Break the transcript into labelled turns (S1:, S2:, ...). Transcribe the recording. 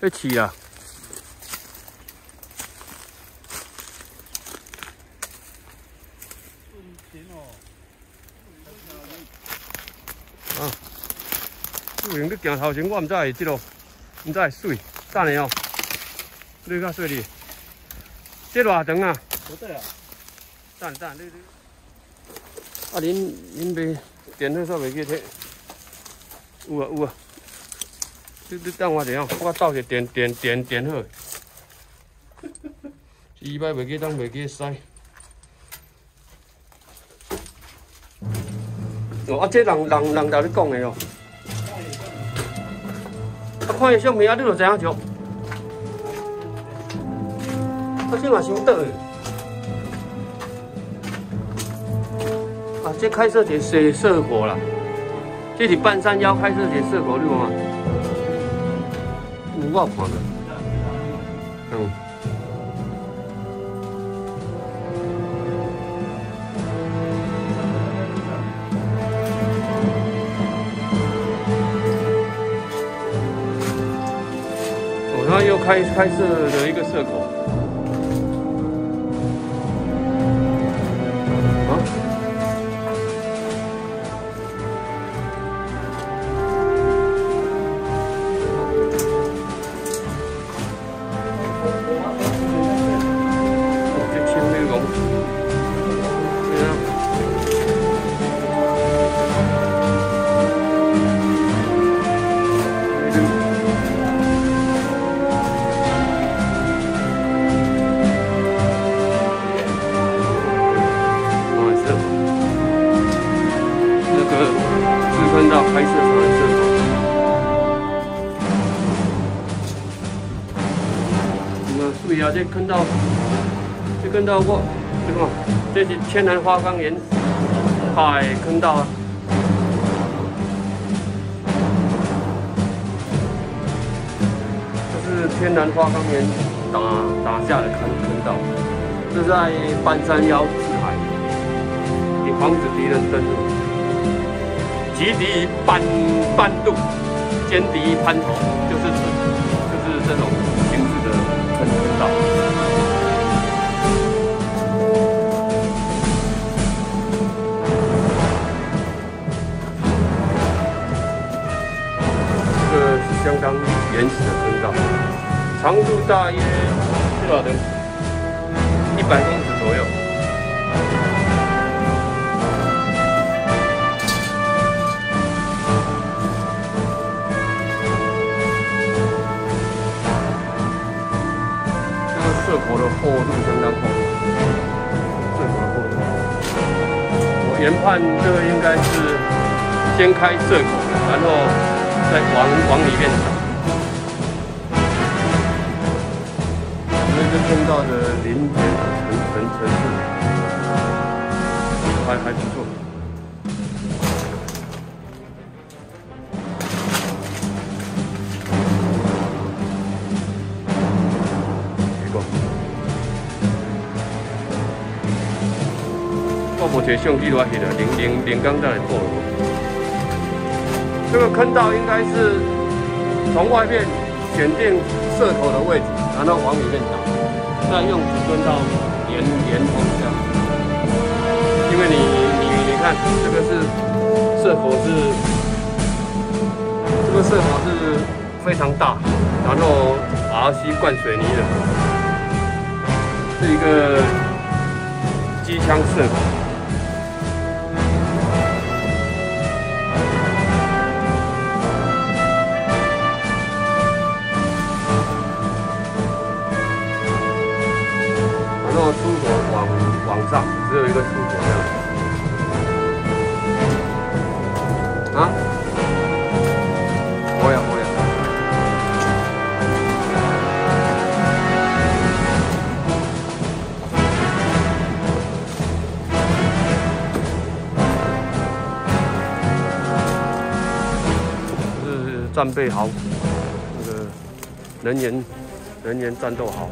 S1: 要起啊！啊！露营你行头前，我唔知会即路，唔知水，等下哦。你较细哩？这偌长啊？
S2: 不对啊。
S1: 等等，你你。啊，恁恁袂电火煞袂记摕？有啊有啊。你你等我一下，我倒一电电电电好。伊摆袂记当袂记使。哦，啊，这人人人头咧讲的哦。啊，看伊相片啊，你就知影着。啊，这嘛伤倒的。啊，这开设节射射火啦，这是半山腰开设节射火，你看嘛？爆棚的这种我刚刚又开开设了一个社恐。这看到，这看到我，这个，这是天然花岗岩海坑道啊。这是天然花岗岩打打下的坑坑道，是在半山腰自海，以防止敌人登陆。击敌半半路，歼敌攀头，就是指就是这种相当原始的坑道，长度大约多少的？一百公尺左右。这个射口的厚度相当厚，射口的厚度。我研判这个应该是先开射口，然后再往往里面走。所以这坑道的临界层层层次还还不错。我摕相机落去了，零零零刚再来过。这个坑道应该是从外面选定射口的位置，然后往里面打，再用主蹲到连连通这样。因为你你你看，这个是射口是这个射口是非常大，然后 RC 灌水泥的，是一个机枪射口啊？我呀我呀。是战备好，这个人员人员战斗好。